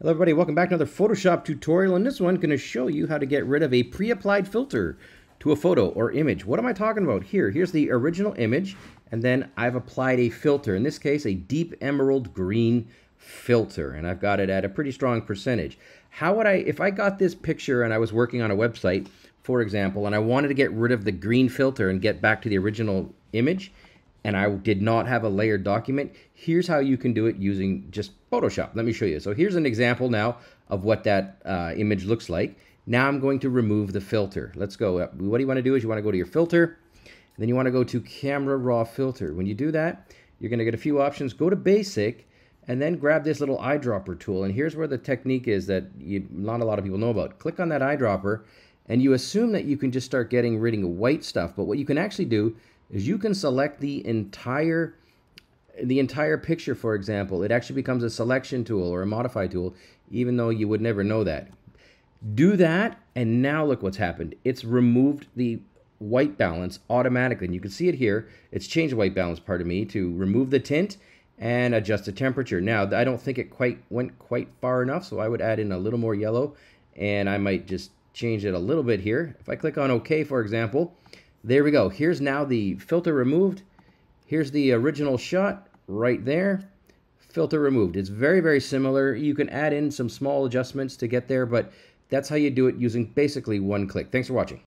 Hello everybody, welcome back to another Photoshop tutorial. In this one, going to show you how to get rid of a pre-applied filter to a photo or image. What am I talking about here? Here's the original image, and then I've applied a filter. In this case, a deep emerald green filter, and I've got it at a pretty strong percentage. How would I, if I got this picture and I was working on a website, for example, and I wanted to get rid of the green filter and get back to the original image, and I did not have a layered document, here's how you can do it using just Photoshop. Let me show you. So here's an example now of what that uh, image looks like. Now I'm going to remove the filter. Let's go. What do you want to do is you want to go to your filter, then you want to go to camera raw filter. When you do that, you're going to get a few options. Go to basic, and then grab this little eyedropper tool. And here's where the technique is that you, not a lot of people know about. Click on that eyedropper, and you assume that you can just start getting rid of white stuff. But what you can actually do is you can select the entire the entire picture, for example. It actually becomes a selection tool or a modify tool, even though you would never know that. Do that, and now look what's happened. It's removed the white balance automatically. And you can see it here. It's changed white balance, part of me, to remove the tint and adjust the temperature. Now, I don't think it quite went quite far enough, so I would add in a little more yellow, and I might just change it a little bit here. If I click on OK, for example, there we go. Here's now the filter removed. Here's the original shot right there. Filter removed. It's very, very similar. You can add in some small adjustments to get there, but that's how you do it using basically one click. Thanks for watching.